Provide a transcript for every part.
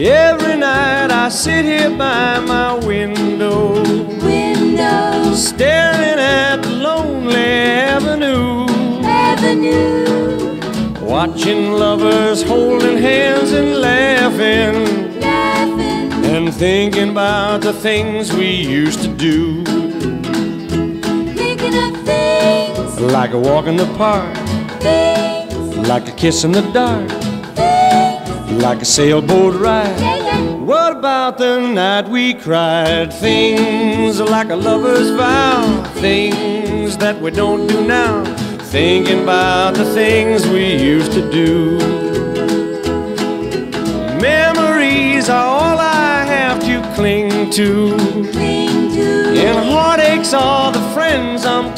Every night I sit here by my window, Window, staring at the lonely avenue, avenue, watching lovers holding hands and laughing, laughing, and thinking about the things we used to do, thinking of things, like a walk in the park, things, like a kiss in the dark, things. like a sailboat ride. Yeah, yeah. What about the night we cried? Things like a lover's vow, things that we don't do now. Thinking about the things we used to do. Memories are all I have to cling to. Cling to, And heartaches are the friends I'm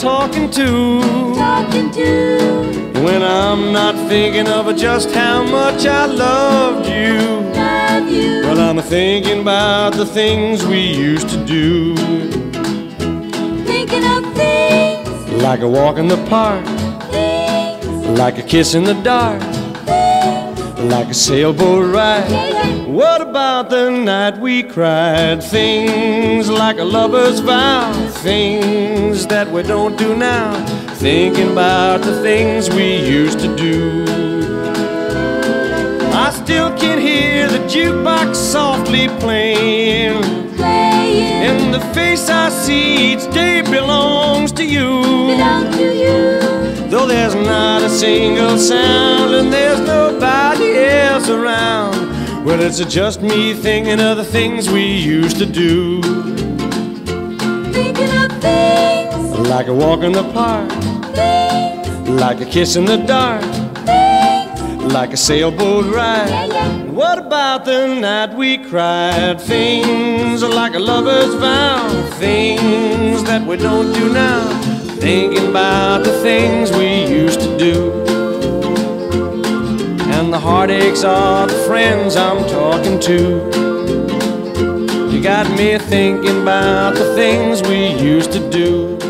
talking to. talking to, When I'm not thinking of just how much I loved you. love you. Well, I'm thinking about the things we used to do. Thinking of things, Like a walk in the park, things, like a kiss in the dark. Like a sailboat ride. What about the night we cried? Things like a lover's vow, things that we don't do now. Thinking about the things we used to do. I still can hear the jukebox softly playing. Playing, And the face I see each day belongs to you. belong to you. Though there's not a single sound and there's else around. Well, it's just me thinking of the things we used to do. Thinking of things, Like a walk in the park, things, like a kiss in the dark, things. like a sailboat Yeah, ride. yeah. What about the night we cried? Things like a lover's vow, things that we don't do now. Thinking about the things we used to heartaches are the friends I'm talking to. You got me thinking about the things we used to do.